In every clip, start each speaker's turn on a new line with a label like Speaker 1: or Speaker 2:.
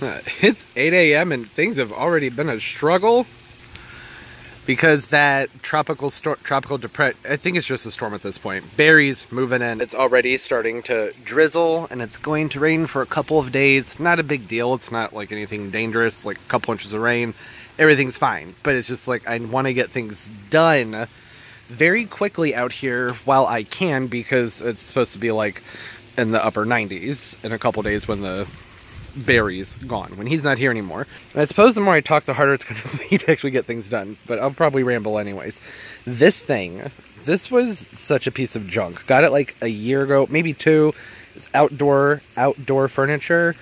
Speaker 1: Uh, it's 8 a.m. and things have already been a struggle because that tropical tropical depression, I think it's just a storm at this point. Barry's moving in. It's already starting to drizzle and it's going to rain for a couple of days. Not a big deal. It's not like anything dangerous, like a couple inches of rain. Everything's fine. But it's just like I want to get things done very quickly out here while I can because it's supposed to be like in the upper 90s in a couple days when the Barry's gone, when he's not here anymore. And I suppose the more I talk, the harder it's going to be to actually get things done, but I'll probably ramble anyways. This thing, this was such a piece of junk. Got it like a year ago, maybe two. It's outdoor, outdoor furniture.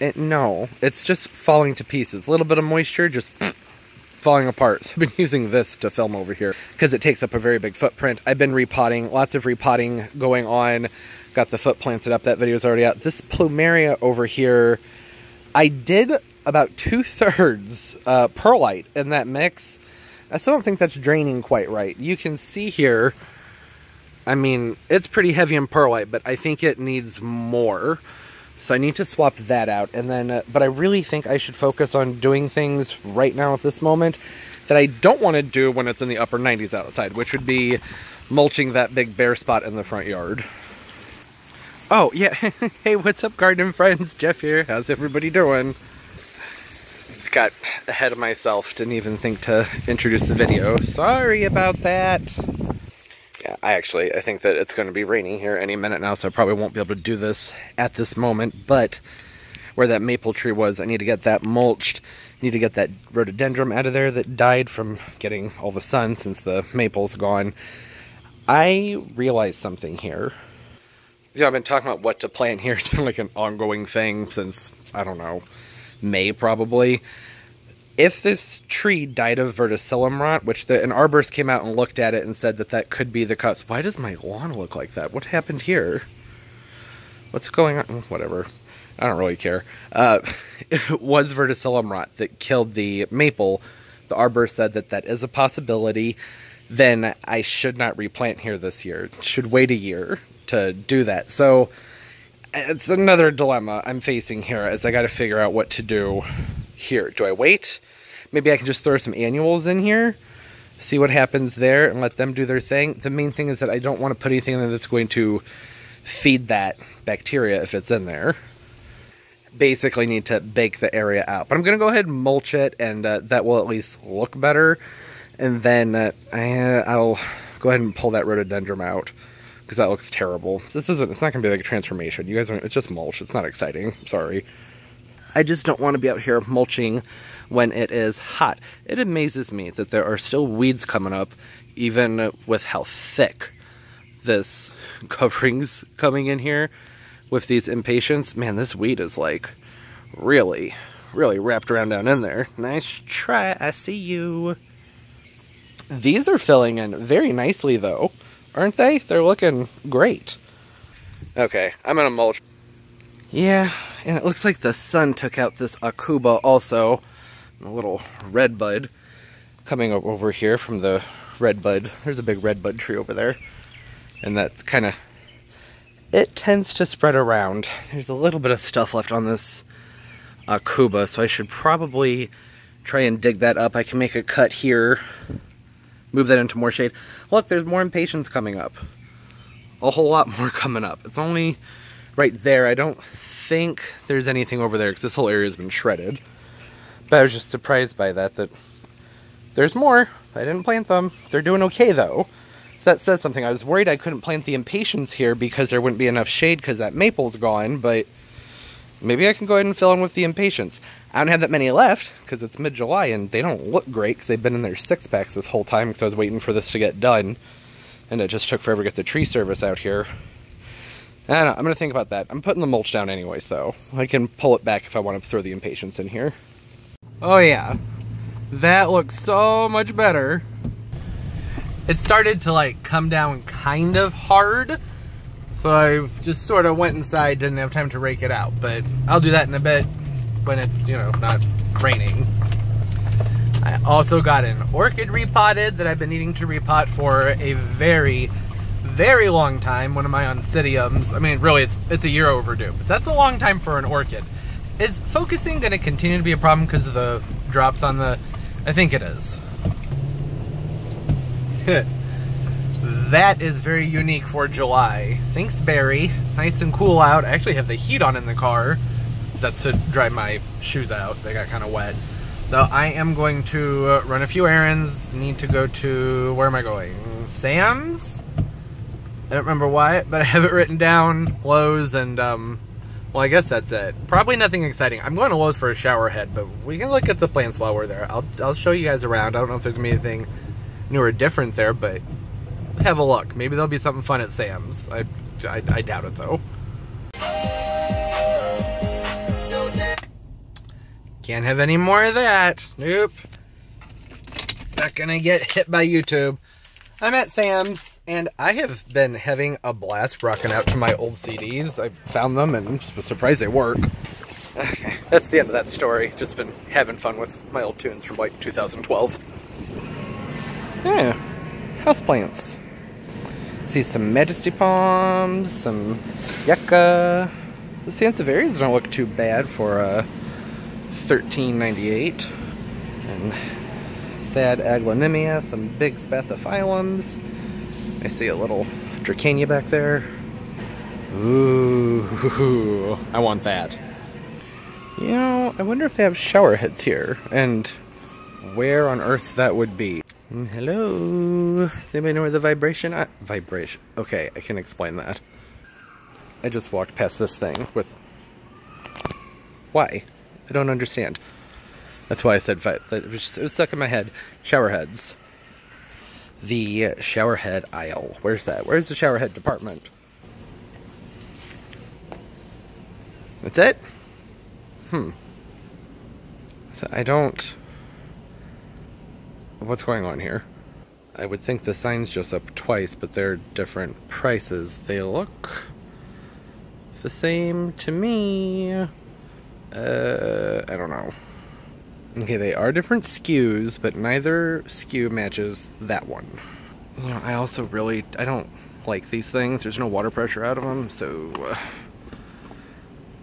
Speaker 1: It, no, it's just falling to pieces. A little bit of moisture, just falling apart. So I've been using this to film over here because it takes up a very big footprint. I've been repotting, lots of repotting going on. Got the foot planted up. That video is already out. This plumeria over here, I did about two thirds uh, perlite in that mix. I still don't think that's draining quite right. You can see here, I mean, it's pretty heavy in perlite, but I think it needs more. So I need to swap that out. And then, uh, but I really think I should focus on doing things right now at this moment that I don't want to do when it's in the upper 90s outside, which would be mulching that big bare spot in the front yard. Oh, yeah. hey, what's up, garden friends? Jeff here. How's everybody doing? Got ahead of myself. Didn't even think to introduce the video. Sorry about that. Yeah, I actually, I think that it's going to be raining here any minute now, so I probably won't be able to do this at this moment, but where that maple tree was, I need to get that mulched. Need to get that rhododendron out of there that died from getting all the sun since the maple's gone. I realized something here. Yeah, I've been talking about what to plant here. It's been like an ongoing thing since, I don't know, May probably if this tree died of verticillium rot, which the, an arborist came out and looked at it and said that that could be the cause. Why does my lawn look like that? What happened here? What's going on? Whatever. I don't really care. Uh, if it was verticillium rot that killed the maple, the arborist said that that is a possibility. Then I should not replant here this year. Should wait a year to do that. So it's another dilemma I'm facing here as I got to figure out what to do here. Do I wait? Maybe I can just throw some annuals in here, see what happens there, and let them do their thing. The main thing is that I don't want to put anything in there that's going to feed that bacteria if it's in there. Basically need to bake the area out. But I'm going to go ahead and mulch it, and uh, that will at least look better. And then uh, I, will go ahead and pull that rhododendron out because that looks terrible. This isn't, it's not going to be like a transformation. You guys are, it's just mulch. It's not exciting. sorry. I just don't want to be out here mulching when it is hot. It amazes me that there are still weeds coming up, even with how thick this covering's coming in here with these impatiens. Man, this weed is like really, really wrapped around down in there. Nice try, I see you. These are filling in very nicely though, aren't they? They're looking great. Okay, I'm gonna mulch. Yeah, and it looks like the sun took out this Aucuba also. A little red bud coming over here from the red bud. There's a big red bud tree over there. And that's kind of, it tends to spread around. There's a little bit of stuff left on this Aucuba, so I should probably try and dig that up. I can make a cut here, move that into more shade. Look, there's more impatiens coming up. A whole lot more coming up. It's only right there. I don't think there's anything over there because this whole area has been shredded. But I was just surprised by that, that there's more. I didn't plant them. They're doing okay though. So that says something. I was worried I couldn't plant the impatiens here because there wouldn't be enough shade because that maple's gone, but maybe I can go ahead and fill in with the impatiens. I don't have that many left because it's mid-July and they don't look great because they've been in their six-packs this whole time because I was waiting for this to get done. And it just took forever to get the tree service out here. I don't know, I'm going to think about that. I'm putting the mulch down anyway, so I can pull it back if I want to throw the impatiens in here. Oh yeah, that looks so much better. It started to like come down kind of hard, so I just sort of went inside, didn't have time to rake it out, but I'll do that in a bit when it's, you know, not raining. I also got an orchid repotted that I've been needing to repot for a very very long time, one of my oncidiums. I mean, really, it's it's a year overdue, but that's a long time for an orchid. Is focusing going to continue to be a problem because of the drops on the... I think it is. that is very unique for July. Thanks, Barry. Nice and cool out. I actually have the heat on in the car. That's to dry my shoes out. They got kind of wet. So I am going to run a few errands. Need to go to... Where am I going? Sam's? I don't remember why, but I have it written down. Lowe's and, um... Well, I guess that's it. Probably nothing exciting. I'm going to Lowe's for a shower head, but we can look at the plants while we're there. I'll, I'll show you guys around. I don't know if there's going to be anything new or different there, but have a look. Maybe there'll be something fun at Sam's. I, I, I doubt it, though. Can't have any more of that. Nope. Not gonna get hit by YouTube. I'm at Sam's, and I have been having a blast rocking out to my old CDs. I found them and was surprised they work. Okay, that's the end of that story. Just been having fun with my old tunes from like 2012. Yeah, houseplants. See some Majesty Palms, some Yucca. The Sansevierias don't look too bad for uh, 13.98. And sad aglaonemia, some big spathiphyllums. I see a little Dracaena back there. Ooh, I want that. You know, I wonder if they have shower heads here, and where on earth that would be. Mm, hello? Does anybody know where the vibration? Uh, vibration. Okay, I can explain that. I just walked past this thing with... Why? I don't understand. That's why I said fight. It was, just, it was stuck in my head. Shower heads. The shower head aisle. Where's that? Where's the shower head department? That's it? Hmm. So I don't... What's going on here? I would think the sign's just up twice, but they're different prices. They look the same to me. Uh, I don't know. Okay, they are different SKUs, but neither SKU matches that one. You know, I also really, I don't like these things. There's no water pressure out of them, so uh,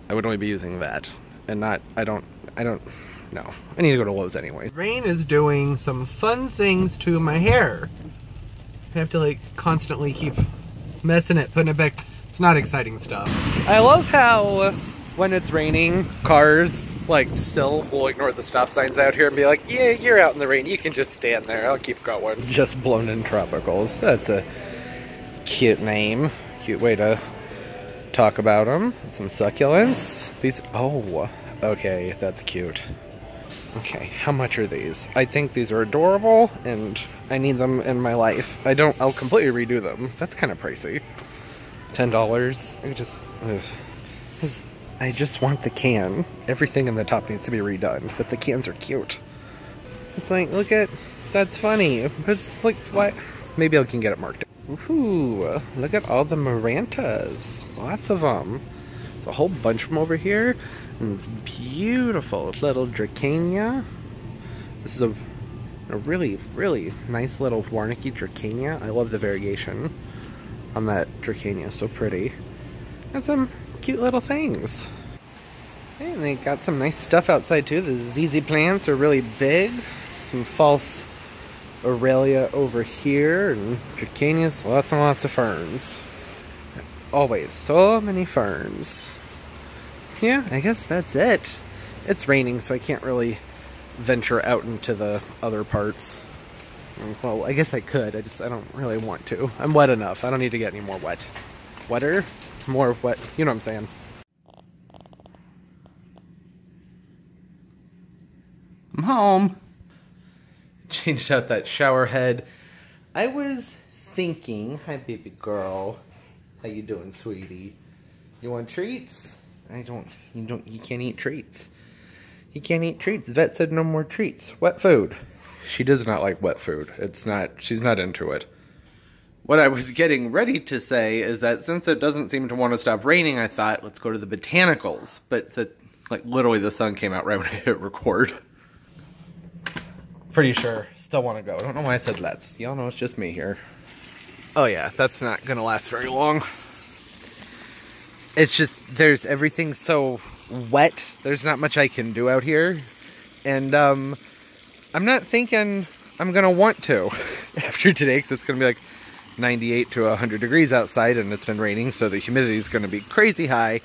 Speaker 1: I would only be using that. And not, I don't, I don't, no. I need to go to Lowe's anyway. Rain is doing some fun things to my hair. I have to like constantly keep messing it, putting it back. It's not exciting stuff. I love how when it's raining, cars like still will ignore the stop signs out here and be like, yeah, you're out in the rain. You can just stand there. I'll keep going. Just blown in tropicals. That's a cute name. Cute way to talk about them. Some succulents. These, oh, okay, that's cute. Okay, how much are these? I think these are adorable, and I need them in my life. I don't, I'll completely redo them. That's kind of pricey. $10. I just, ugh. I just want the can. Everything in the top needs to be redone, but the cans are cute. It's like, look at, that's funny. It's like, what? Maybe I can get it marked. Ooh, look at all the Marantas. Lots of them. There's a whole bunch of them over here. And beautiful little Dracaena. This is a, a really, really nice little Warneke Dracaena. I love the variation on that Dracaena. So pretty. And some cute little things. And they got some nice stuff outside too. The ZZ plants are really big. Some false Aralia over here and Dracaenas, lots and lots of ferns. Always so many ferns. Yeah, I guess that's it. It's raining, so I can't really venture out into the other parts. Well, I guess I could. I just I don't really want to. I'm wet enough. I don't need to get any more wet. Wetter? More wet. You know what I'm saying. I'm home. Changed out that shower head. I was thinking, hi baby girl. How you doing, sweetie? You want treats? I don't, you don't, you can't eat treats. You can't eat treats. Vet said no more treats. Wet food. She does not like wet food. It's not, she's not into it. What I was getting ready to say is that since it doesn't seem to want to stop raining, I thought, let's go to the botanicals. But the, like literally the sun came out right when I hit record. Pretty sure. Still want to go. I don't know why I said let's. Y'all know it's just me here. Oh yeah, that's not gonna last very long. It's just, there's everything so wet. There's not much I can do out here. And um, I'm not thinking I'm going to want to after today because it's going to be like 98 to 100 degrees outside and it's been raining, so the humidity is going to be crazy high.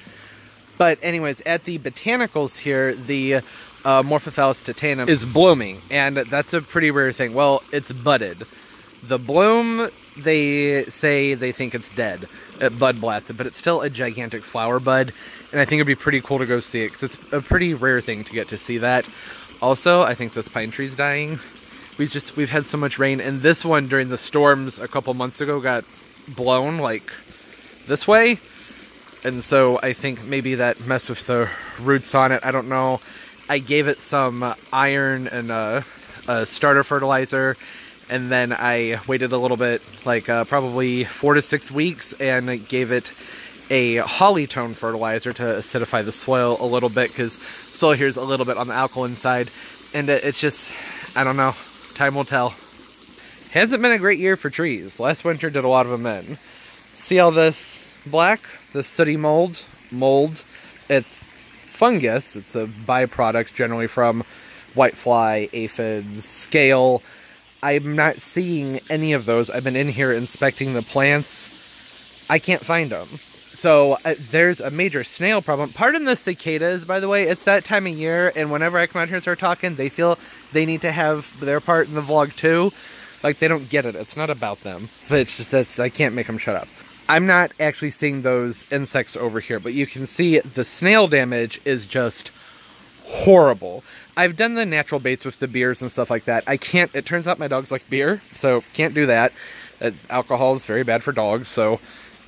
Speaker 1: But anyways, at the botanicals here, the uh, Amorphophallus titanum is blooming, and that's a pretty rare thing. Well, it's budded. The bloom, they say they think it's dead, at bud blasted, but it's still a gigantic flower bud, and I think it'd be pretty cool to go see it, because it's a pretty rare thing to get to see that. Also, I think this pine tree's dying. We've just, we've had so much rain, and this one during the storms a couple months ago got blown, like, this way, and so I think maybe that messed with the roots on it. I don't know. I gave it some iron and a, a starter fertilizer, and then I waited a little bit, like uh, probably four to six weeks, and gave it a Holly-tone fertilizer to acidify the soil a little bit, because soil here is a little bit on the alkaline side, and it's just, I don't know, time will tell. Hasn't been a great year for trees. Last winter did a lot of them in. See all this black? The sooty mold? Mold. It's fungus. It's a byproduct generally from whitefly, aphids, scale. I'm not seeing any of those. I've been in here inspecting the plants. I can't find them. So uh, there's a major snail problem. Pardon the cicadas, by the way. It's that time of year, and whenever I come out here and start talking, they feel they need to have their part in the vlog too. Like they don't get it. It's not about them. But it's just that I can't make them shut up. I'm not actually seeing those insects over here, but you can see the snail damage is just horrible. I've done the natural baits with the beers and stuff like that. I can't, it turns out my dogs like beer, so can't do that. Uh, alcohol is very bad for dogs, so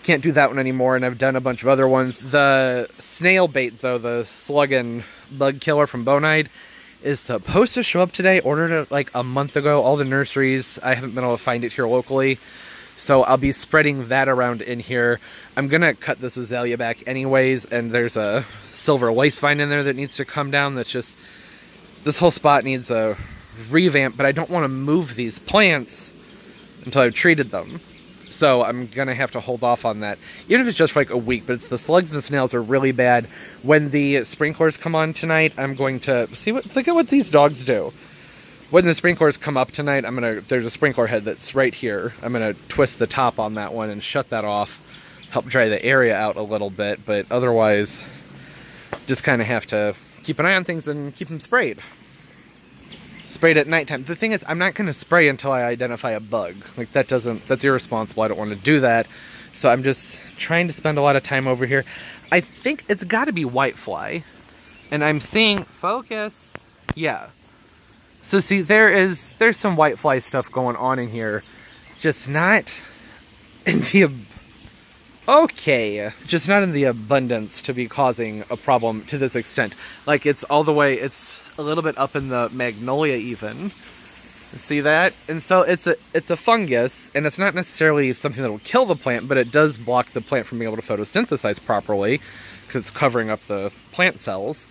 Speaker 1: can't do that one anymore, and I've done a bunch of other ones. The snail bait, though, the slug and bug killer from Bonide, is supposed to show up today. Ordered it like a month ago. All the nurseries, I haven't been able to find it here locally. So I'll be spreading that around in here. I'm going to cut this azalea back anyways, and there's a silver lace vine in there that needs to come down. That's just, this whole spot needs a revamp, but I don't want to move these plants until I've treated them. So I'm going to have to hold off on that, even if it's just for like a week. But it's the slugs and snails are really bad. When the sprinklers come on tonight, I'm going to see what, look at what these dogs do when the sprinklers come up tonight, I'm gonna, there's a sprinkler head that's right here. I'm gonna twist the top on that one and shut that off, help dry the area out a little bit, but otherwise, just kind of have to keep an eye on things and keep them sprayed. Sprayed at nighttime. The thing is, I'm not gonna spray until I identify a bug. Like that doesn't, that's irresponsible. I don't want to do that. So I'm just trying to spend a lot of time over here. I think it's gotta be whitefly. And I'm seeing, focus, yeah, so see, there is, there's some whitefly stuff going on in here. Just not in the, okay, just not in the abundance to be causing a problem to this extent. Like it's all the way, it's a little bit up in the magnolia even. See that? And so it's a it's a fungus, and it's not necessarily something that will kill the plant, but it does block the plant from being able to photosynthesize properly because it's covering up the plant cells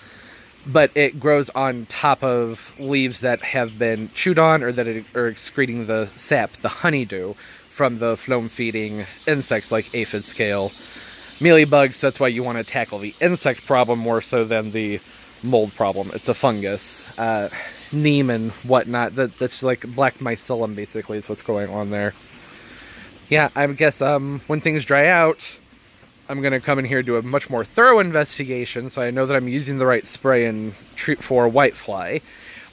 Speaker 1: but it grows on top of leaves that have been chewed on or that are excreting the sap, the honeydew, from the phloem feeding insects like aphid scale, mealybugs. That's why you want to tackle the insect problem more so than the mold problem. It's a fungus. Uh, neem and whatnot. That, that's like black mycelium basically is what's going on there. Yeah, I guess um, when things dry out, I'm going to come in here do a much more thorough investigation so I know that I'm using the right spray and treat for whitefly.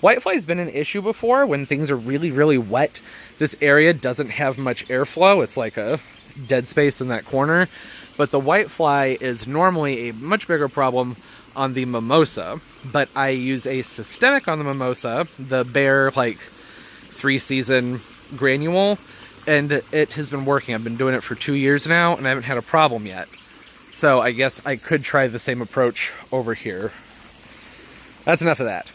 Speaker 1: Whitefly has been an issue before when things are really, really wet. This area doesn't have much airflow. It's like a dead space in that corner. But the whitefly is normally a much bigger problem on the mimosa. But I use a systemic on the mimosa, the Bayer like three season granule, and it has been working. I've been doing it for two years now and I haven't had a problem yet. So I guess I could try the same approach over here. That's enough of that.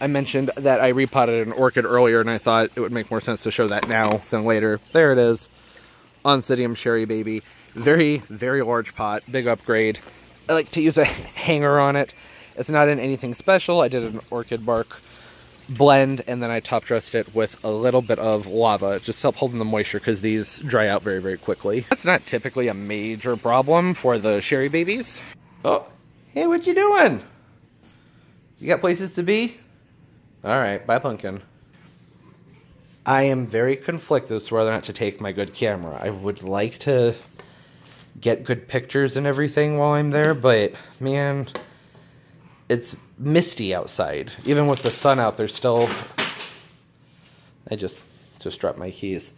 Speaker 1: I mentioned that I repotted an orchid earlier and I thought it would make more sense to show that now than later. There it is. Oncidium Sharry Baby. Very, very large pot. Big upgrade. I like to use a hanger on it. It's not in anything special. I did an orchid bark blend and then I top dressed it with a little bit of lava just help holding the moisture because these dry out very very quickly. That's not typically a major problem for the sharry babies. Oh, Hey, what you doing? You got places to be? Alright, bye pumpkin. I am very conflicted as to whether or not to take my good camera. I would like to get good pictures and everything while I'm there, but man, it's misty outside. Even with the sun out, there's still... I just, just dropped my keys.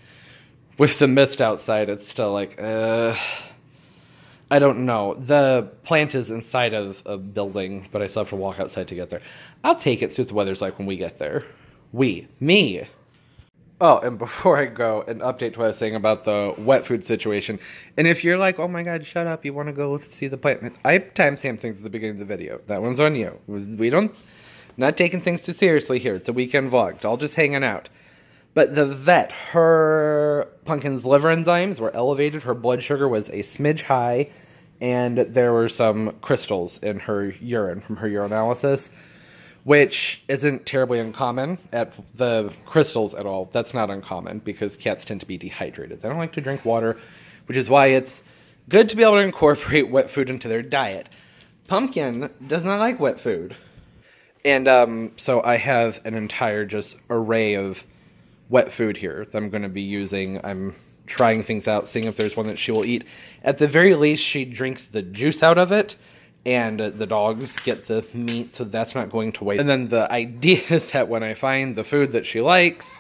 Speaker 1: With the mist outside, it's still like, uh... I don't know. The plant is inside of a building, but I still have to walk outside to get there. I'll take it, see what the weather's like when we get there. We. Me. Oh, and before I go, an update to what I was saying about the wet food situation. And if you're like, oh my god, shut up, you want to go see the plant. I timestamp things at the beginning of the video. That one's on you. We don't, not taking things too seriously here. It's a weekend vlog. It's all just hanging out. But the vet, her pumpkin's liver enzymes were elevated. Her blood sugar was a smidge high. And there were some crystals in her urine from her urinalysis which isn't terribly uncommon at the crystals at all. That's not uncommon because cats tend to be dehydrated. They don't like to drink water, which is why it's good to be able to incorporate wet food into their diet. Pumpkin does not like wet food. And um, so I have an entire just array of wet food here that I'm going to be using. I'm trying things out, seeing if there's one that she will eat. At the very least, she drinks the juice out of it and the dogs get the meat, so that's not going to waste. And then the idea is that when I find the food that she likes,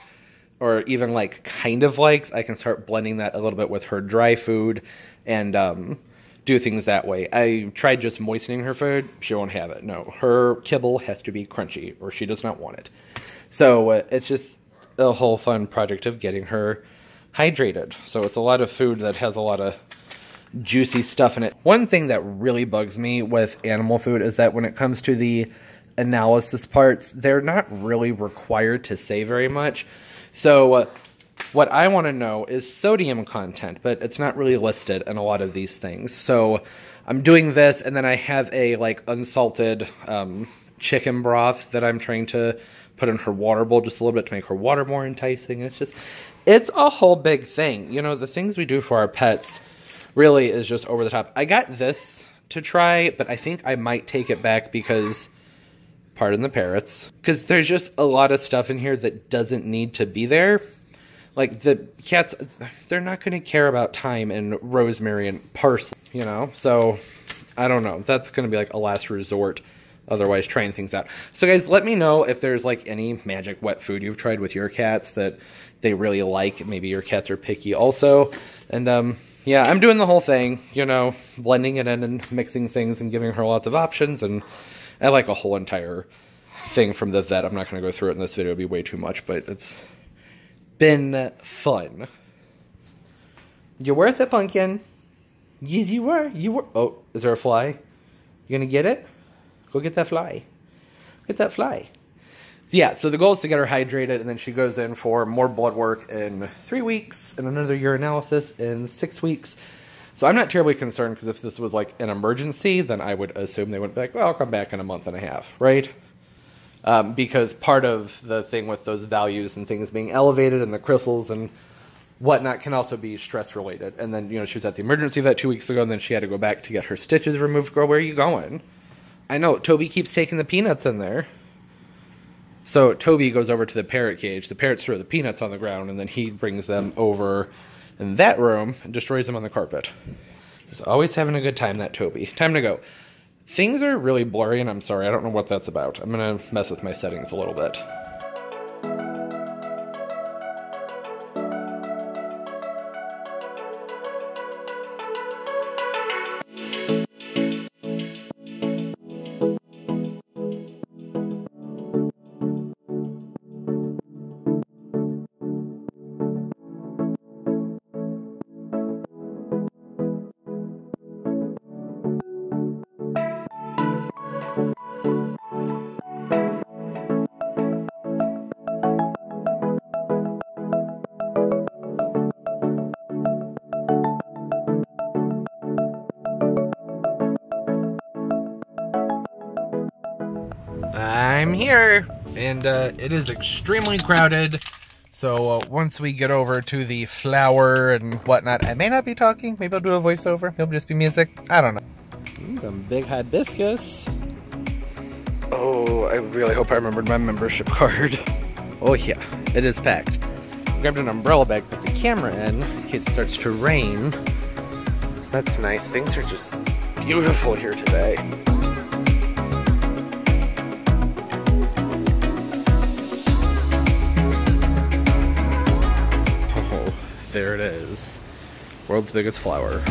Speaker 1: or even like kind of likes, I can start blending that a little bit with her dry food and um, do things that way. I tried just moistening her food. She won't have it. No, her kibble has to be crunchy or she does not want it. So uh, it's just a whole fun project of getting her hydrated. So it's a lot of food that has a lot of juicy stuff in it. One thing that really bugs me with animal food is that when it comes to the analysis parts, they're not really required to say very much. So uh, what I want to know is sodium content, but it's not really listed in a lot of these things. So I'm doing this, and then I have a like unsalted um, chicken broth that I'm trying to put in her water bowl just a little bit to make her water more enticing. It's just, it's a whole big thing. You know, the things we do for our pets really is just over the top. I got this to try, but I think I might take it back because, pardon the parrots, because there's just a lot of stuff in here that doesn't need to be there. Like the cats, they're not going to care about thyme and rosemary and parsley, you know? So, I don't know. That's going to be like a last resort otherwise trying things out. So guys, let me know if there's like any magic wet food you've tried with your cats that they really like. Maybe your cats are picky also. And um, yeah, I'm doing the whole thing, you know, blending it in and mixing things and giving her lots of options. And I like a whole entire thing from the vet. I'm not going to go through it in this video. It'd be way too much, but it's been fun. You're worth it, pumpkin. Yes, you were. You were. Oh, is there a fly? You gonna get it? Go get that fly. Get that fly yeah, so the goal is to get her hydrated, and then she goes in for more blood work in three weeks, and another urinalysis in six weeks. So I'm not terribly concerned, because if this was like an emergency, then I would assume they wouldn't be like, well, I'll come back in a month and a half, right? Um, because part of the thing with those values and things being elevated and the crystals and whatnot can also be stress related. And then, you know, she was at the emergency vet two weeks ago, and then she had to go back to get her stitches removed. Girl, where are you going? I know, Toby keeps taking the peanuts in there. So Toby goes over to the parrot cage. The parrots throw the peanuts on the ground, and then he brings them over in that room and destroys them on the carpet. He's always having a good time, that Toby. Time to go. Things are really blurry, and I'm sorry. I don't know what that's about. I'm going to mess with my settings a little bit. And it is extremely crowded. So uh, once we get over to the flower and whatnot, I may not be talking. Maybe I'll do a voiceover. It'll just be music. I don't know. Some big hibiscus. Oh, I really hope I remembered my membership card. Oh yeah, it is packed. Grabbed an umbrella bag, put the camera in, in case it starts to rain. That's nice. Things are just beautiful here today. There it is. World's biggest flower.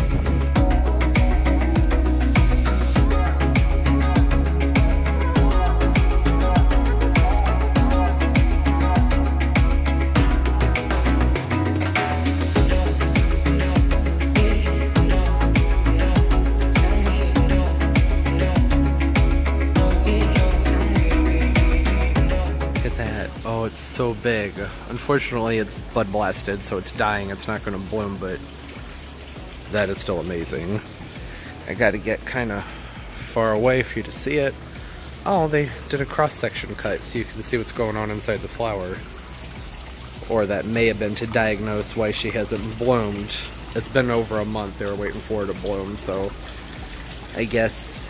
Speaker 1: Big. Unfortunately, it's bud blasted, so it's dying. It's not going to bloom, but that is still amazing. I got to get kind of far away for you to see it. Oh, they did a cross-section cut so you can see what's going on inside the flower. Or that may have been to diagnose why she hasn't bloomed. It's been over a month they were waiting for her to bloom, so I guess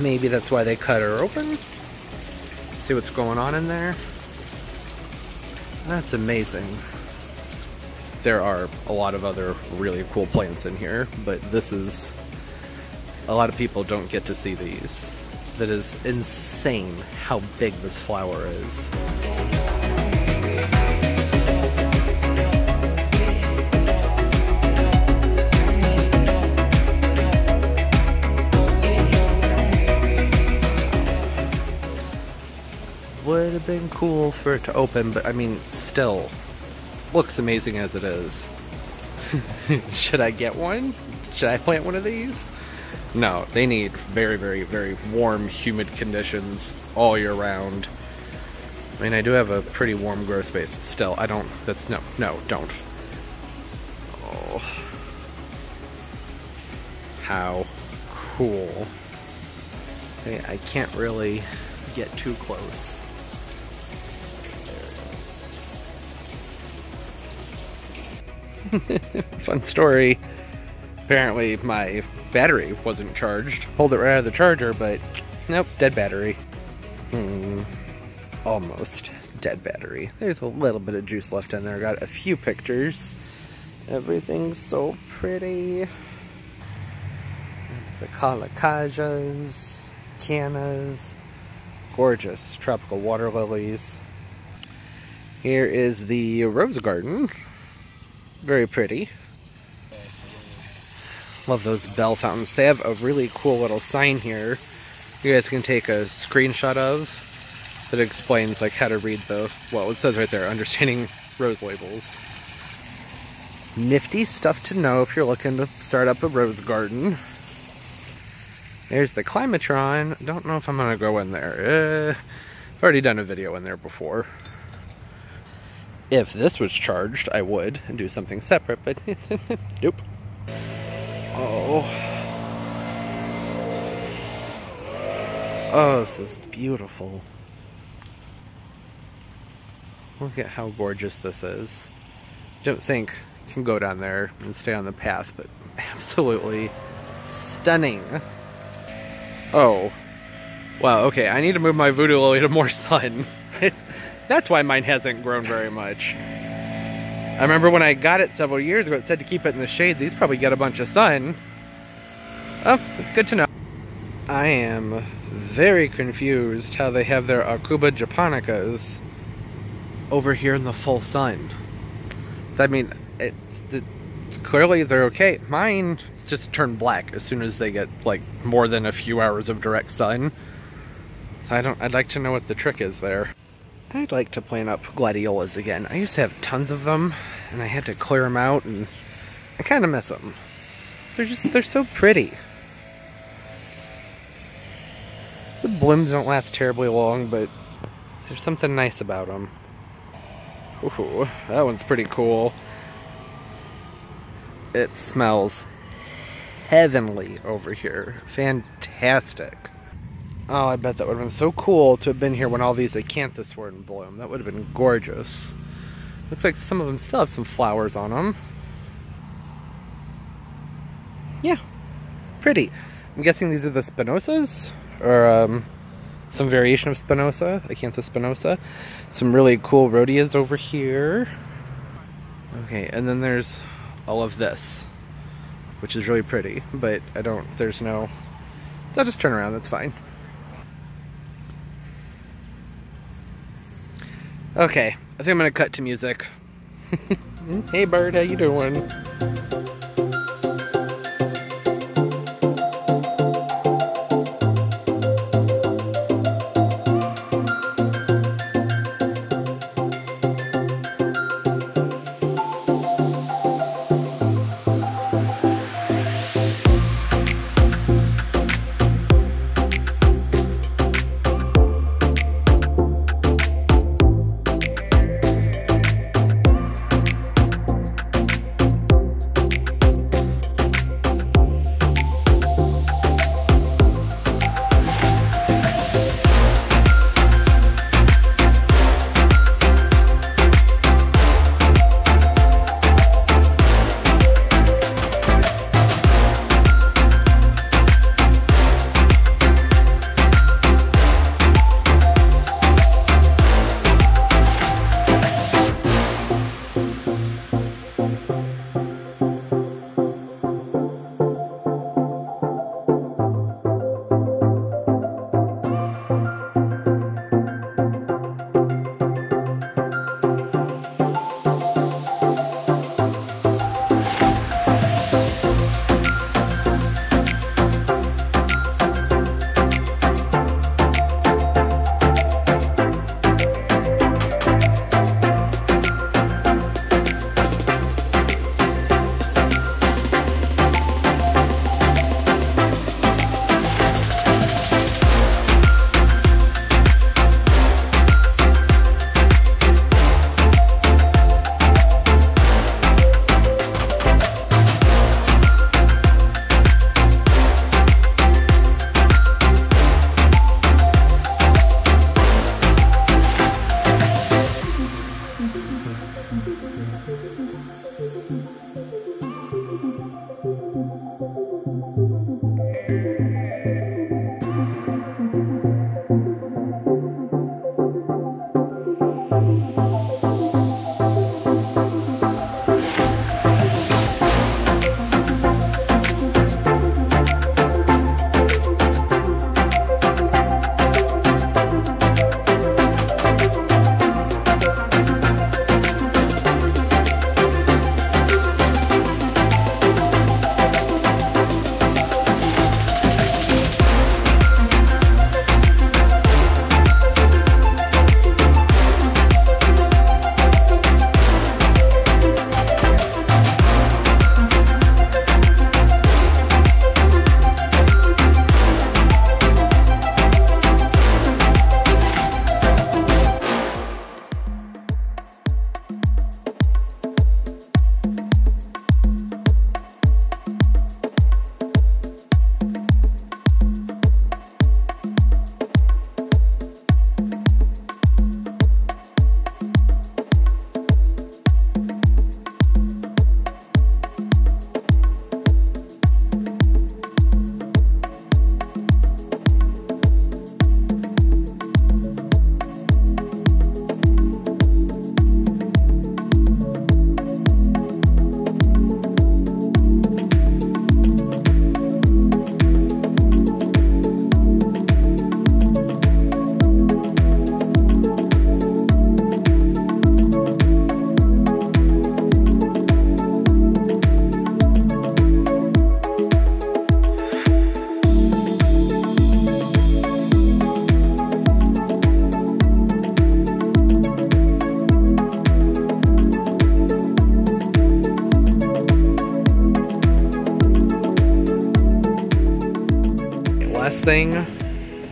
Speaker 1: maybe that's why they cut her open. See what's going on in there. That's amazing. There are a lot of other really cool plants in here, but this is... A lot of people don't get to see these. That is insane how big this flower is. Would have been cool for it to open, but I mean, still, looks amazing as it is. Should I get one? Should I plant one of these? No, they need very, very, very warm, humid conditions all year round. I mean, I do have a pretty warm grow space, but still, I don't, that's, no, no, don't. Oh. How cool. I, I can't really get too close. Fun story. Apparently my battery wasn't charged. Pulled it right out of the charger, but nope, dead battery. Hmm. Almost dead battery. There's a little bit of juice left in there. Got a few pictures. Everything's so pretty. The colocasias, cannas, gorgeous tropical water lilies. Here is the rose garden. Very pretty. Love those bell fountains. They have a really cool little sign here you guys can take a screenshot of that explains like how to read the, well it says right there, understanding rose labels. Nifty stuff to know if you're looking to start up a rose garden. There's the Climatron. Don't know if I'm gonna go in there. Uh, I've already done a video in there before. If this was charged, I would and do something separate, but nope. Oh. Oh, this is beautiful. Look at how gorgeous this is. Don't think you can go down there and stay on the path, but absolutely stunning. Oh. Wow, okay, I need to move my voodoo lily to more sun. That's why mine hasn't grown very much. I remember when I got it several years ago, it said to keep it in the shade. These probably get a bunch of sun. Oh, good to know. I am very confused how they have their Aucuba japonicas over here in the full sun. I mean, it, it, clearly they're okay. Mine just turn black as soon as they get like more than a few hours of direct sun. So I don't. I'd like to know what the trick is there. I'd like to plant up gladiolas again. I used to have tons of them, and I had to clear them out, and I kind of miss them. They're just, they're so pretty. The blooms don't last terribly long, but there's something nice about them. Ooh, that one's pretty cool. It smells heavenly over here. Fantastic. Oh, I bet that would have been so cool to have been here when all these acanthus were in bloom. That would have been gorgeous. Looks like some of them still have some flowers on them. Yeah, pretty. I'm guessing these are the Spinosas, or um, some variation of Spinosa, Acanthus spinosa. Some really cool rhodias over here. Okay, and then there's all of this, which is really pretty, but I don't, there's no, I'll just turn around, that's fine. Okay, I think I'm gonna cut to music. hey bird, how you doing?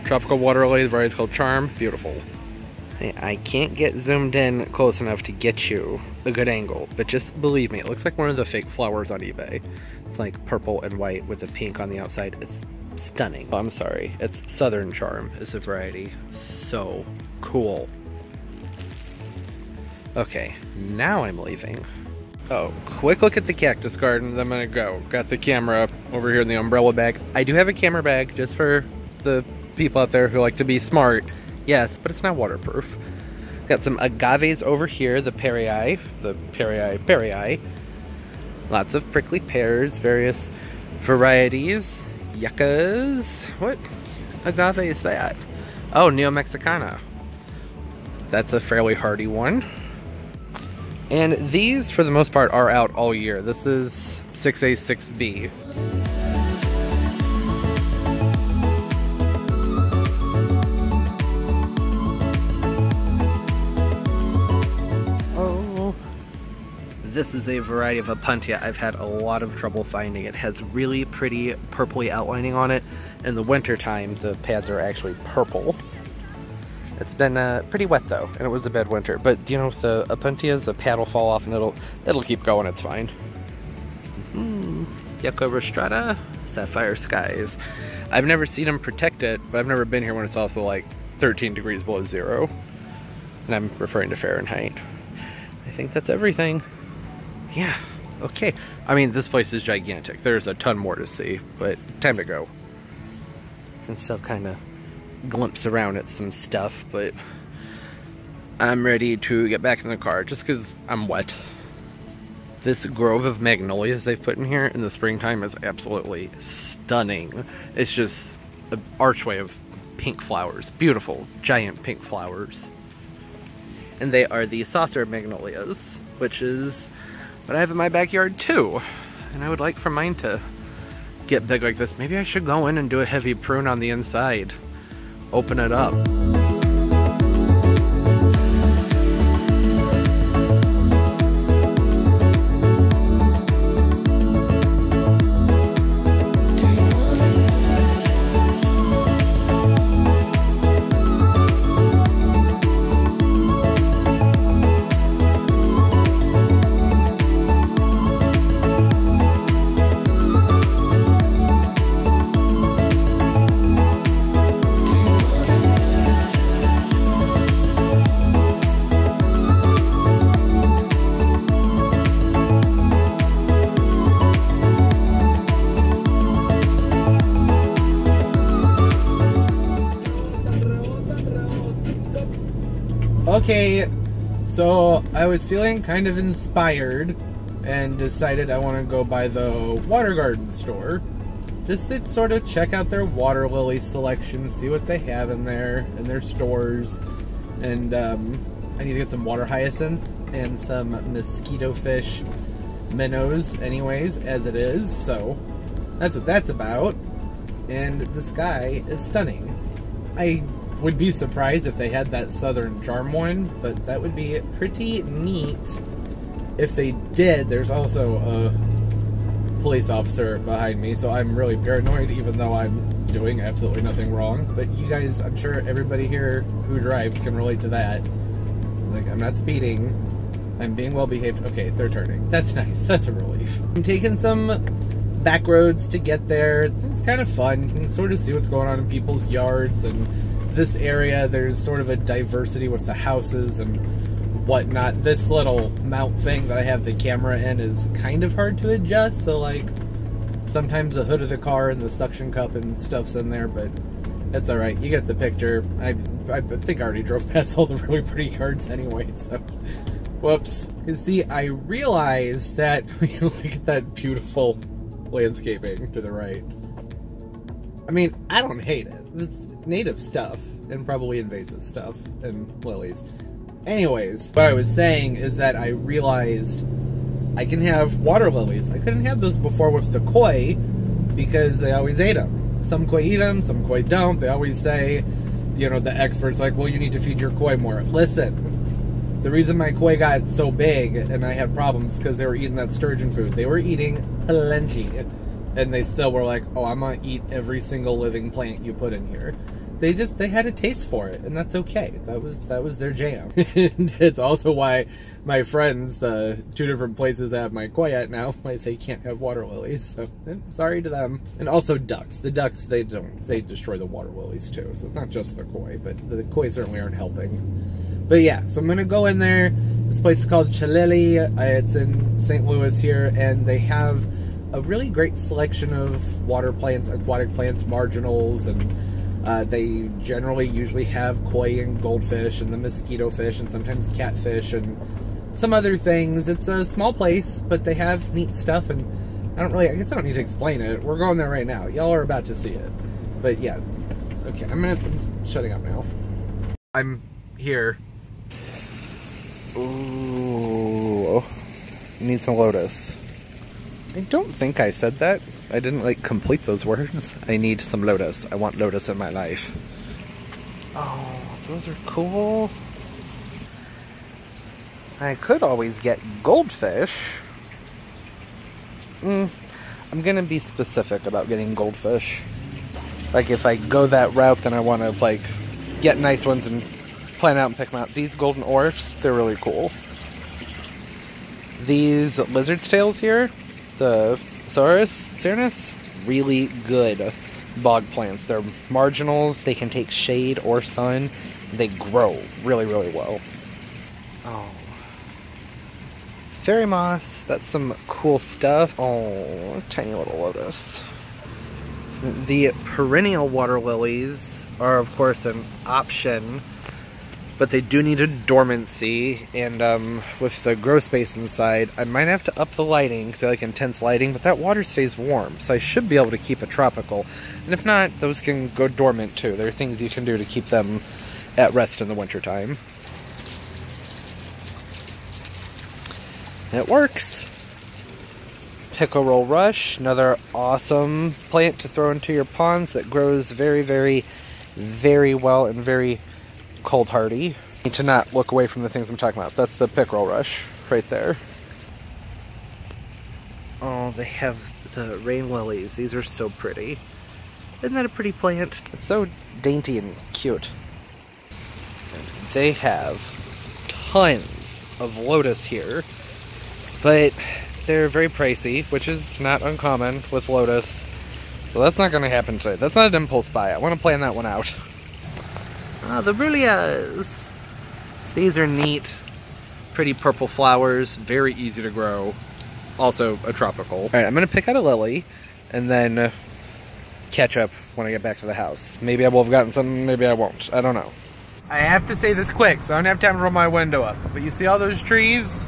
Speaker 1: Tropical water lily, the called Charm. Beautiful. I can't get zoomed in close enough to get you a good angle, but just believe me, it looks like one of the fake flowers on eBay. It's like purple and white with a pink on the outside. It's stunning. Oh, I'm sorry. It's Southern Charm is the variety. So cool. Okay, now I'm leaving. Oh, quick look at the cactus garden, I'm gonna go. Got the camera over here in the umbrella bag. I do have a camera bag just for the people out there who like to be smart. Yes, but it's not waterproof. Got some agaves over here, the parryi, the parryi, parryi. Lots of prickly pears, various varieties. Yuccas. What agave is that? Oh, neomexicana. That's a fairly hardy one. And these, for the most part, are out all year. This is 6A, 6B. This is a variety of Opuntia I've had a lot of trouble finding. It has really pretty purpley outlining on it. In the winter time, the pads are actually purple. It's been uh, pretty wet though, and it was a bad winter. But you know, with the Opuntias, the pad will fall off and it'll it'll keep going. It's fine. Mm -hmm. Yucca rostrata, sapphire skies. I've never seen them protect it, but I've never been here when it's also like 13 degrees below zero. And I'm referring to Fahrenheit. I think that's everything. Yeah, okay. I mean, this place is gigantic. There's a ton more to see, but time to go. can still kind of glimpse around at some stuff, but I'm ready to get back in the car just because I'm wet. This grove of magnolias they put in here in the springtime is absolutely stunning. It's just an archway of pink flowers. Beautiful, giant pink flowers. And they are the saucer magnolias, which is what I have in my backyard too. And I would like for mine to get big like this. Maybe I should go in and do a heavy prune on the inside open it up. Was feeling kind of inspired and decided I want to go by the water garden store just to sort of check out their water lily selection, see what they have in there in their stores. And um, I need to get some water hyacinth and some mosquito fish minnows anyways, as it is. So that's what that's about. And the sky is stunning. I would be surprised if they had that Southern Charm one, but that would be pretty neat if they did. There's also a police officer behind me, so I'm really paranoid even though I'm doing absolutely nothing wrong. But you guys, I'm sure everybody here who drives can relate to that. Like, I'm not speeding. I'm being well behaved. Okay, they're turning. That's nice. That's a relief. I'm taking some back roads to get there. It's kind of fun. You can sort of see what's going on in people's yards and this area, there's sort of a diversity with the houses and whatnot. This little mount thing that I have the camera in is kind of hard to adjust, so like sometimes the hood of the car and the suction cup and stuff's in there, but that's alright. You get the picture. I, I think I already drove past all the really pretty yards anyway, so whoops. You see, I realized that, look at that beautiful landscaping to the right. I mean, I don't hate it. It's, native stuff and probably invasive stuff and lilies. Anyways, what I was saying is that I realized I can have water lilies. I couldn't have those before with the koi because they always ate them. Some koi eat them, some koi don't. They always say, you know, the experts like, well, you need to feed your koi more. Listen, the reason my koi got so big and I had problems because they were eating that sturgeon food. They were eating plenty and they still were like, "Oh, I'm gonna eat every single living plant you put in here." They just they had a taste for it, and that's okay. That was that was their jam. and it's also why my friends, uh, two different places I have my koi at now, why they can't have water lilies. So sorry to them. And also ducks. The ducks they don't they destroy the water lilies too. So it's not just the koi, but the koi certainly aren't helping. But yeah, so I'm gonna go in there This place is called Chaleli. Uh, it's in St. Louis here, and they have a really great selection of water plants, aquatic plants, marginals, and uh, they generally usually have koi and goldfish and the mosquito fish and sometimes catfish and some other things. It's a small place, but they have neat stuff and I don't really, I guess I don't need to explain it. We're going there right now. Y'all are about to see it. But yeah, okay, I'm gonna, I'm shutting up now. I'm here. Ooh, need some lotus. I don't think I said that. I didn't like complete those words. I need some lotus. I want lotus in my life. Oh, those are cool. I could always get goldfish. Mm, I'm gonna be specific about getting goldfish. Like if I go that route, then I want to like get nice ones and plan out and pick them out. These golden orfs, they're really cool. These lizard's tails here, the Saururus cernuus, really good bog plants. They're marginals, they can take shade or sun. They grow really, really well. Oh. Fairy moss, that's some cool stuff. Oh, tiny little lotus. The perennial water lilies are, of course, an option but they do need a dormancy, and um, with the grow space inside, I might have to up the lighting, because I like intense lighting, but that water stays warm, so I should be able to keep a tropical. And if not, those can go dormant too. There are things you can do to keep them at rest in the wintertime. It works. Pickerel Rush, another awesome plant to throw into your ponds that grows very, very, very well and very cold hardy. Need to not look away from the things I'm talking about. That's the pickerel rush right there. Oh, they have the rain lilies. These are so pretty. Isn't that a pretty plant? It's so dainty and cute. They have tons of lotus here, but they're very pricey, which is not uncommon with lotus. So that's not going to happen today. That's not an impulse buy. I want to plan that one out. Ah, the Ruellias. These are neat, pretty purple flowers, very easy to grow. Also a tropical. All right, I'm gonna pick out a lily and then uh, catch up when I get back to the house. Maybe I will have gotten some, maybe I won't. I don't know. I have to say this quick, so I don't have time to roll my window up. But you see all those trees?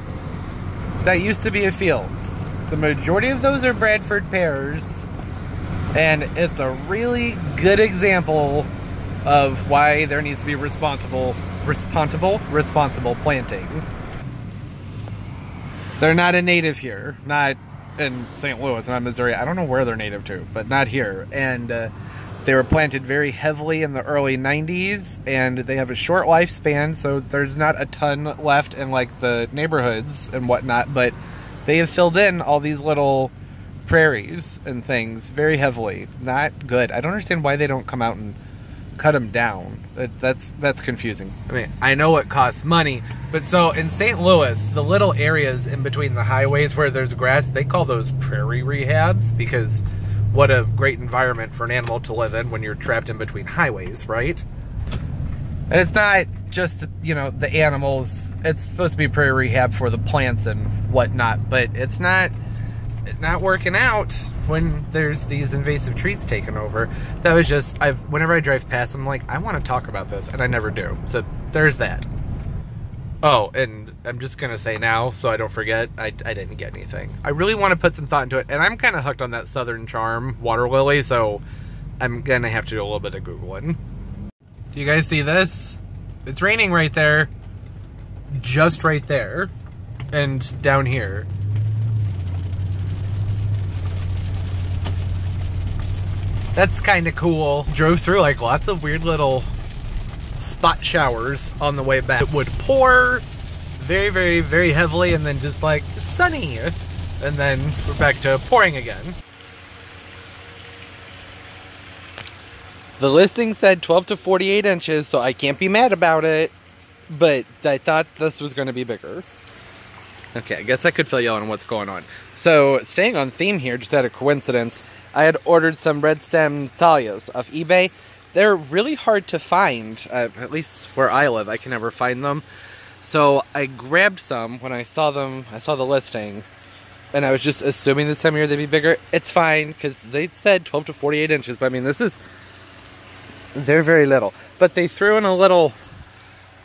Speaker 1: That used to be a field. The majority of those are Bradford pears. And it's a really good example of why there needs to be responsible, responsible, responsible planting. They're not a native here, not in St. Louis, not Missouri. I don't know where they're native to, but not here. And uh, they were planted very heavily in the early 90s, and they have a short lifespan, so there's not a ton left in like the neighborhoods and whatnot. But they have filled in all these little prairies and things very heavily. Not good. I don't understand why they don't come out and cut them down. that's that's confusing. I mean, I know it costs money, but so in St. Louis, the little areas in between the highways where there's grass, they call those prairie rehabs because what a great environment for an animal to live in when you're trapped in between highways, right? And it's not just, you know, the animals. It's supposed to be prairie rehab for the plants and whatnot, but it's not not working out when there's these invasive trees taking over. That was just, I've whenever I drive past, I'm like, I want to talk about this, and I never do. So there's that. Oh, and I'm just gonna say now, so I don't forget, I, I didn't get anything. I really want to put some thought into it, and I'm kind of hooked on that Southern Charm water lily, so I'm gonna have to do a little bit of googling. Do you guys see this? It's raining right there, just right there, and down here. That's kind of cool. Drove through like lots of weird little spot showers on the way back. It would pour very, very, very heavily and then just like sunny. And then we're back to pouring again. The listing said 12 to 48 inches, so I can't be mad about it. But I thought this was going to be bigger. Okay, I guess I could fill you on what's going on. So, staying on theme here, just out of coincidence, I had ordered some red stem thalias off eBay. They're really hard to find, uh, at least where I live. I can never find them. So I grabbed some when I saw them, I saw the listing, and I was just assuming this time of year they'd be bigger. It's fine, because they said 12 to 48 inches, but I mean, this is, they're very little. But they threw in a little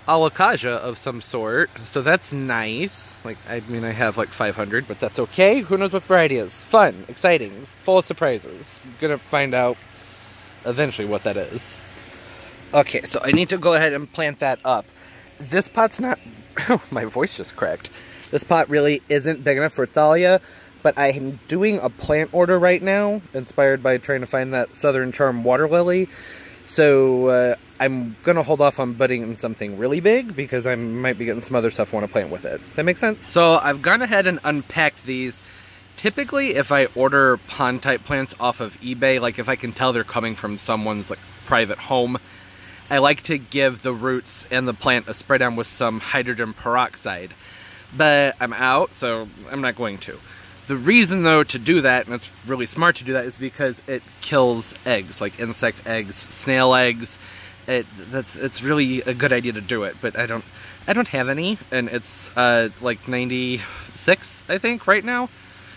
Speaker 1: Alakaja of some sort, so that's nice. Like, I mean, I have like 500, but that's okay. Who knows what variety is? Fun, exciting, full of surprises. I'm gonna find out eventually what that is. Okay, so I need to go ahead and plant that up. This pot's not, oh, my voice just cracked. This pot really isn't big enough for Thalia, but I am doing a plant order right now, inspired by trying to find that Southern Charm water lily. So uh, I'm going to hold off on budding in something really big because I might be getting some other stuff I want to plant with it. Does that make sense? So I've gone ahead and unpacked these. Typically, if I order pond type plants off of eBay, like if I can tell they're coming from someone's like private home, I like to give the roots and the plant a spray down with some hydrogen peroxide. But I'm out, so I'm not going to. The reason though to do that, and it's really smart to do that, is because it kills eggs, like insect eggs, snail eggs. It that's it's really a good idea to do it, but I don't I don't have any, and it's uh, like 96 I think right now.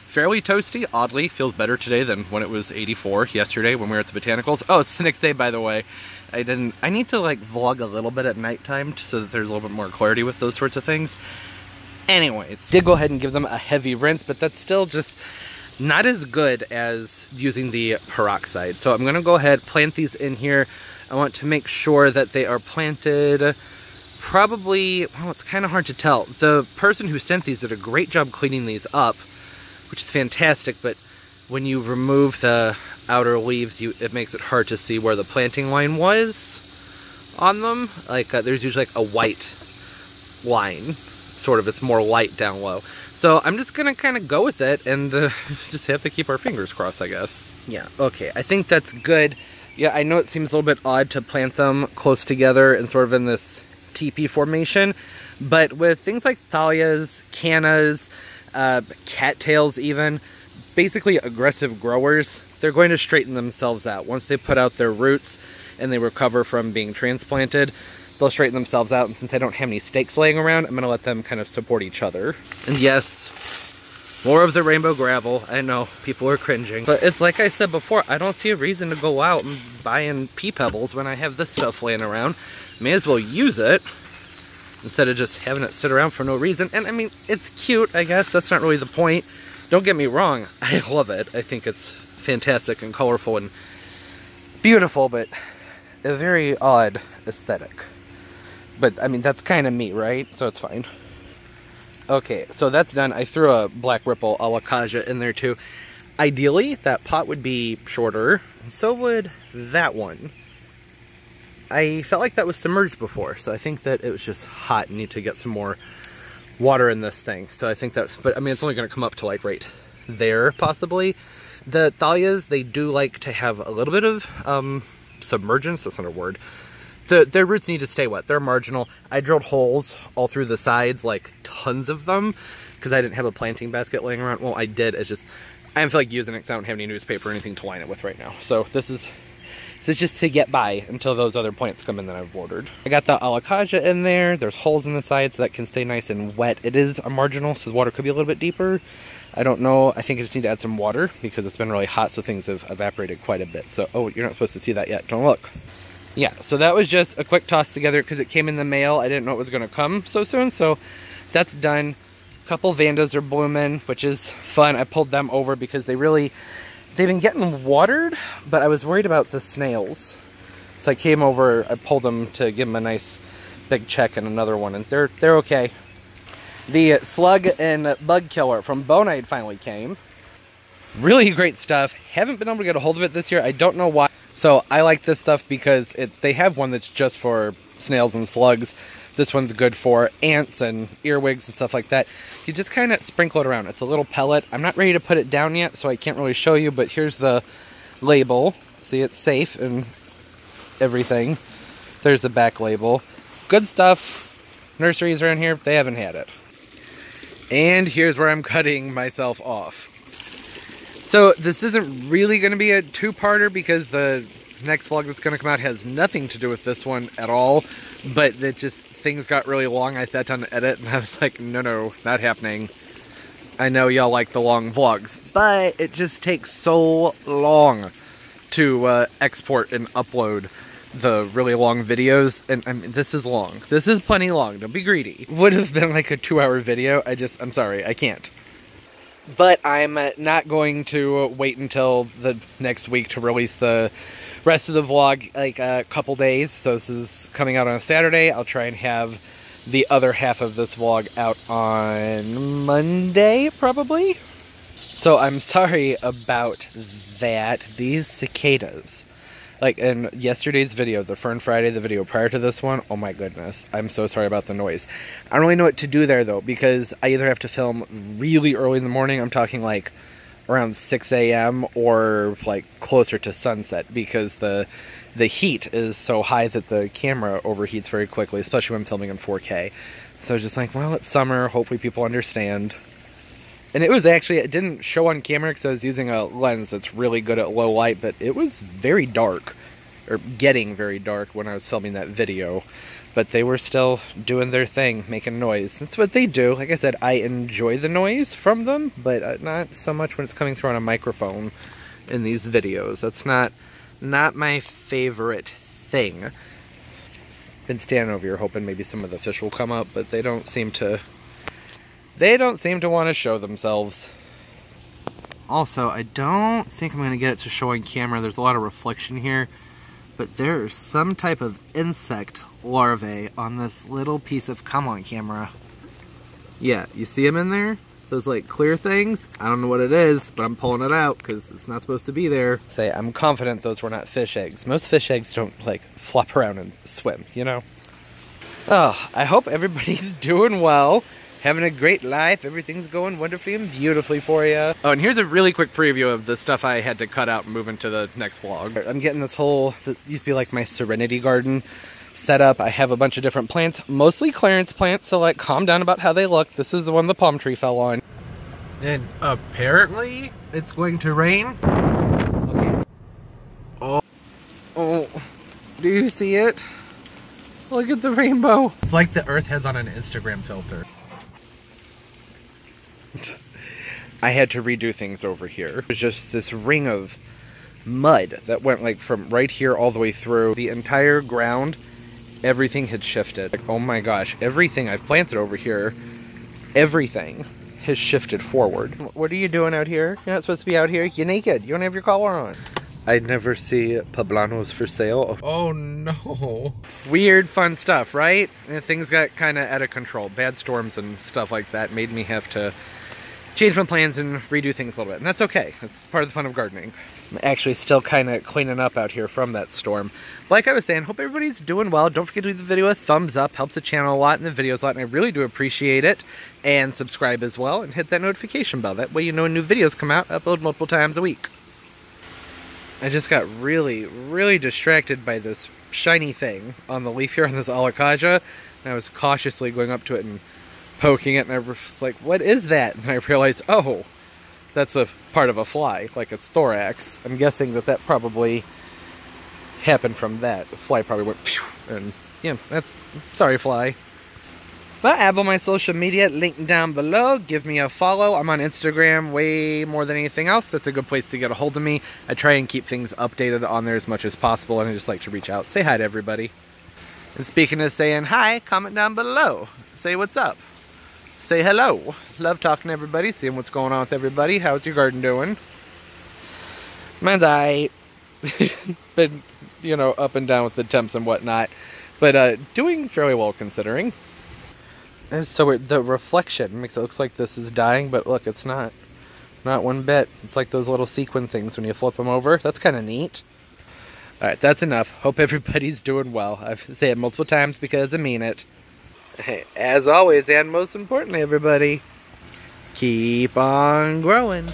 Speaker 1: Fairly toasty, oddly, feels better today than when it was 84 yesterday when we were at the botanicals. Oh, it's the next day by the way. I didn't I need to like vlog a little bit at nighttime so that there's a little bit more clarity with those sorts of things. Anyways, did go ahead and give them a heavy rinse, but that's still just not as good as using the peroxide. So I'm gonna go ahead, plant these in here. I want to make sure that they are planted probably, well, it's kind of hard to tell. The person who sent these did a great job cleaning these up, which is fantastic, but when you remove the outer leaves, you it makes it hard to see where the planting line was on them. Like, uh, there's usually like a white line sort of it's more light down low. So I'm just gonna kind of go with it and uh, just have to keep our fingers crossed, I guess. Yeah, okay, I think that's good. Yeah, I know it seems a little bit odd to plant them close together and sort of in this teepee formation, but with things like thalias, cannas, uh, cattails even, basically aggressive growers, they're going to straighten themselves out. Once they put out their roots and they recover from being transplanted, they'll straighten themselves out. And since I don't have any stakes laying around, I'm going to let them kind of support each other. And yes, more of the rainbow gravel. I know, people are cringing. But it's like I said before, I don't see a reason to go out and buying pea pebbles when I have this stuff laying around. May as well use it instead of just having it sit around for no reason. And I mean, it's cute, I guess. That's not really the point. Don't get me wrong. I love it. I think it's fantastic and colorful and beautiful, but a very odd aesthetic. But, I mean, that's kind of me, right? So it's fine. Okay, so that's done. I threw a Black Ripple Alakaja in there too. Ideally, that pot would be shorter. So would that one. I felt like that was submerged before, so I think that it was just hot and need to get some more water in this thing. So I think that, but I mean, it's only going to come up to like right there, possibly. The thalias, they do like to have a little bit of um, submergence, that's not a word, the, their roots need to stay wet. They're marginal. I drilled holes all through the sides, like tons of them, because I didn't have a planting basket laying around. Well, I did. It's just, I don't feel like using it because I don't have any newspaper or anything to line it with right now. So this is, this is just to get by until those other plants come in that I've ordered. I got the Alakaja in there. There's holes in the side so that can stay nice and wet. It is a marginal, so the water could be a little bit deeper. I don't know. I think I just need to add some water because it's been really hot, so things have evaporated quite a bit. So, oh, you're not supposed to see that yet. Don't look yeah, so that was just a quick toss together because it came in the mail. I didn't know it was going to come so soon, so that's done. A couple Vandas are blooming, which is fun. I pulled them over because they really, they've been getting watered, but I was worried about the snails. So I came over, I pulled them to give them a nice big check and another one, and they're, they're okay. The slug and bug killer from Bonide finally came. Really great stuff. Haven't been able to get a hold of it this year. I don't know why. So I like this stuff because it, they have one that's just for snails and slugs. This one's good for ants and earwigs and stuff like that. You just kind of sprinkle it around. It's a little pellet. I'm not ready to put it down yet, so I can't really show you, but here's the label. See, it's safe and everything. There's the back label. Good stuff. Nurseries around here, they haven't had it. And here's where I'm cutting myself off. So this isn't really going to be a two-parter because the next vlog that's going to come out has nothing to do with this one at all, but that just things got really long. I sat down to edit and I was like, no, no, not happening. I know y'all like the long vlogs, but it just takes so long to uh, export and upload the really long videos. And I mean, this is long. This is plenty long. Don't be greedy. Would have been like a two hour video. I just, I'm sorry, I can't. But I'm uh, not going to wait until the next week to release the rest of the vlog, like a couple days. So this is coming out on a Saturday. I'll try and have the other half of this vlog out on Monday, probably. So I'm sorry about that. These cicadas like in yesterday's video, the Fern Friday, the video prior to this one, oh my goodness, I'm so sorry about the noise. I don't really know what to do there though, because I either have to film really early in the morning, I'm talking like around 6 a.m. or like closer to sunset because the the heat is so high that the camera overheats very quickly, especially when I'm filming in 4K. So just like, well, it's summer, hopefully people understand. And it was actually, it didn't show on camera because I was using a lens that's really good at low light, but it was very dark, or getting very dark when I was filming that video. But they were still doing their thing, making noise. That's what they do. Like I said, I enjoy the noise from them, but uh, not so much when it's coming through on a microphone in these videos. That's not, not my favorite thing. Been standing over here hoping maybe some of the fish will come up, but they don't seem to they don't seem to want to show themselves. Also, I don't think I'm going to get it to show on camera. There's a lot of reflection here. But there's some type of insect larvae on this little piece of come on camera. Yeah, you see them in there? Those like clear things? I don't know what it is, but I'm pulling it out because it's not supposed to be there. Say, I'm confident those were not fish eggs. Most fish eggs don't like flop around and swim, you know? Oh, I hope everybody's doing well having a great life. Everything's going wonderfully and beautifully for you. Oh, and here's a really quick preview of the stuff I had to cut out and move into the next vlog. I'm getting this whole, this used to be like my serenity garden set up. I have a bunch of different plants, mostly clearance plants, so like calm down about how they look. This is the one the palm tree fell on. And apparently it's going to rain. Okay. Oh, oh, do you see it? Look at the rainbow. It's like the earth has on an Instagram filter. I had to redo things over here. It was just this ring of mud that went like from right here all the way through the entire ground. Everything had shifted. Like, oh my gosh, everything I've planted over here, everything has shifted forward. What are you doing out here? You're not supposed to be out here. You're naked. You don't have your collar on. I'd never see poblanos for sale.
Speaker 2: Oh no.
Speaker 1: Weird, fun stuff, right? And things got kind of out of control. Bad storms and stuff like that made me have to change my plans and redo things a little bit. And that's okay. That's part of the fun of gardening. I'm actually still kind of cleaning up out here from that storm. Like I was saying, hope everybody's doing well. Don't forget to give the video a thumbs up. Helps the channel a lot and the videos a lot, and I really do appreciate it. And subscribe as well, and hit that notification bell. That way you know when new videos come out. upload multiple times a week. I just got really, really distracted by this shiny thing on the leaf here on this Alocasia. And I was cautiously going up to it and poking it, and I was like, what is that? And I realized, oh, that's a part of a fly, like its thorax. I'm guessing that that probably happened from that. The fly probably went, phew, and yeah, that's, sorry fly. But I have all my social media linked down below. Give me a follow. I'm on Instagram way more than anything else. That's a good place to get a hold of me. I try and keep things updated on there as much as possible, and I just like to reach out. Say hi to everybody. And speaking of saying hi, comment down below. Say what's up say hello. Love talking to everybody, seeing what's going on with everybody. How's your garden doing? Mine's I been, you know, up and down with the temps and whatnot, but uh, doing fairly well considering. And so the reflection makes it look like this is dying, but look, it's not. Not one bit. It's like those little sequin things when you flip them over. That's kind of neat. Alright, that's enough. Hope everybody's doing well. I've said it multiple times because I mean it. As always, and most importantly, everybody, keep on growing.